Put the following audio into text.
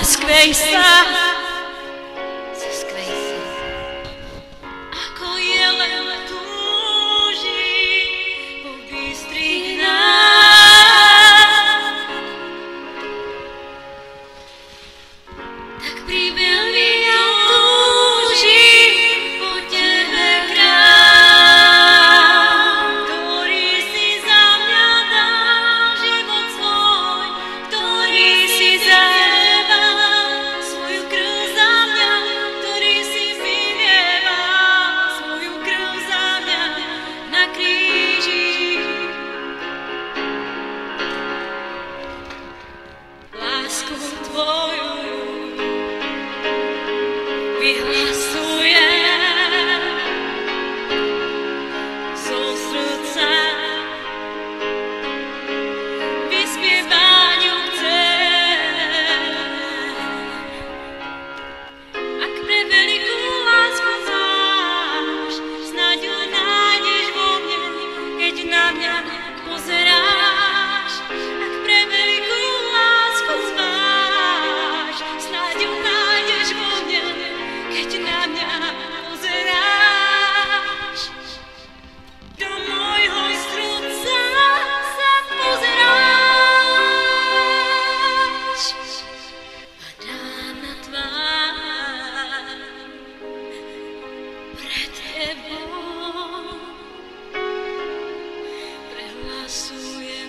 as creíste. Vyhlasujem Prehlasujem